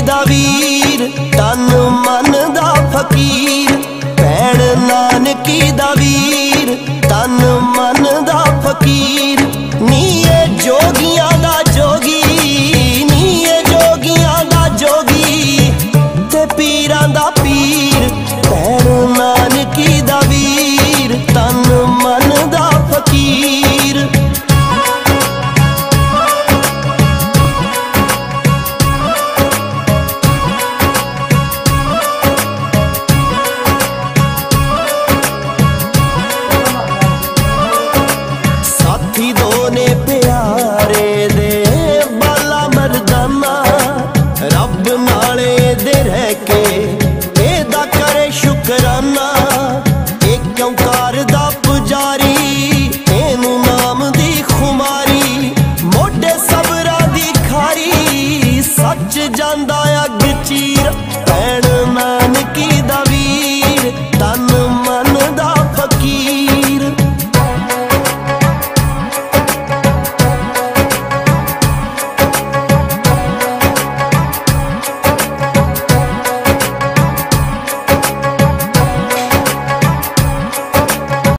ਦਾ ਵੀਰ, ਤਨ ਮਨ ਦਾ ਫਕੀਰ। ਭੈਣ ਨਾਨਕੀ ਦਾ ਵੀਰ, ਤਨ ਮਨ ਦਾ ਫਕੀਰ। ਨੀਏ ਜੋਗੀਆਂ ਦਾ ਜੋਗੀ, ਨੀਏ ਜੋਗੀਆਂ ਦਾ ਜੋਗੀ। ਤੇ ਪੀਰਾਂ ਦਾ ਪੀਰ ਇਹਦਾ ਕਰੇ ਸ਼ੁਕਰਾਨਾ। ਇਹ ਕਿਉਂ ਕਰਦਾ ਪੁਜਾਰੀ? ਇਹਨੂੰ ਨਾਮ ਦੀ ਖੁਮਾਰੀ। ਮੋਢੇ ਸਬਰਾਂ ਦੀ ਖਾਰੀ। ਸੱਚ ਜਾਂਦਾ ਅੱਗ ਚੀਰ ਪੈਣ